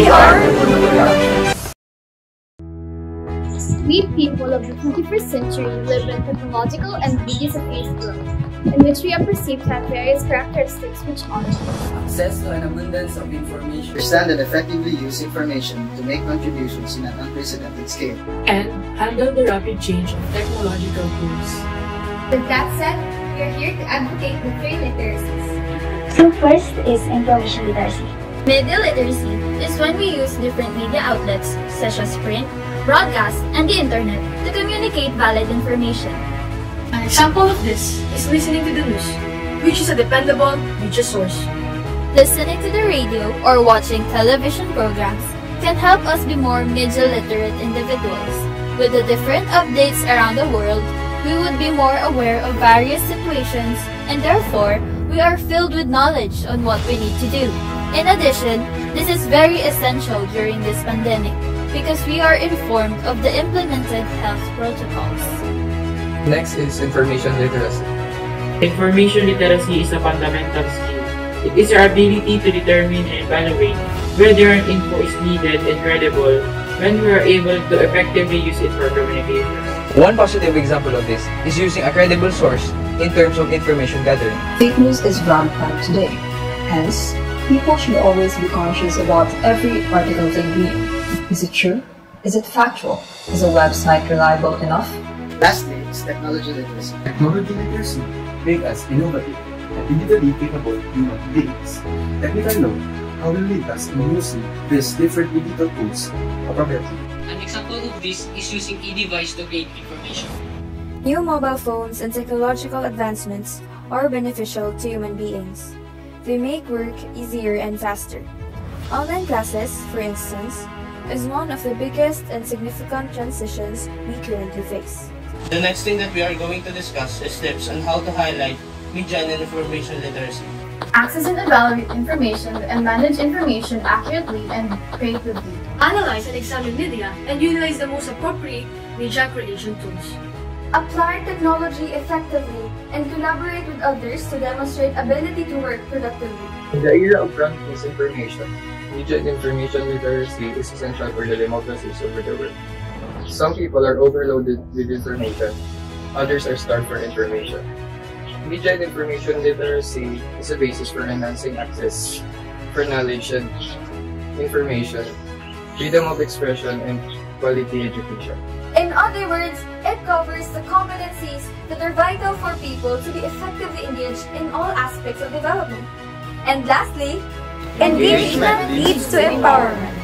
We are We people of the 21st century live in technological and media-based world, in which we are perceived to have various characteristics which are access to an abundance of information, understand and effectively use information to make contributions in an unprecedented scale, and handle the rapid change of technological tools. With that said, we are here to advocate the three literacies. So first is information literacy. Media literacy is when we use different media outlets such as print, broadcast, and the internet to communicate valid information. An example of this is listening to the news, which is a dependable media source. Listening to the radio or watching television programs can help us be more media literate individuals. With the different updates around the world, we would be more aware of various situations and therefore we are filled with knowledge on what we need to do. In addition, this is very essential during this pandemic because we are informed of the implemented health protocols. Next is information literacy. Information literacy is a fundamental skill. It is our ability to determine and evaluate whether an info is needed and credible when we are able to effectively use it for communication. One positive example of this is using a credible source in terms of information gathering. Fake news is rampant today. Hence, people should always be conscious about every article they read. Is it true? Is it factual? Is a website reliable enough? Lastly is technology literacy. Technology literacy make us innovative and digitally capable human beings. Technical know how will lead us in using these different digital tools appropriately. An example of this is using e-device to create information. New mobile phones and technological advancements are beneficial to human beings. They make work easier and faster. Online classes, for instance, is one of the biggest and significant transitions we currently face. The next thing that we are going to discuss is tips on how to highlight media and information literacy. Access and evaluate information and manage information accurately and creatively. Analyze and examine media and utilize the most appropriate media creation tools. Apply technology effectively and collaborate with others to demonstrate ability to work productively. In the era of brand misinformation, and information literacy is essential for the democracies over the world. Some people are overloaded with information, others are starved for information. And information literacy is a basis for enhancing access for knowledge and information, freedom of expression, and quality education. In other words, it covers the competencies that are vital for people to be effectively engaged in all aspects of development. And lastly, engagement leads to empowerment.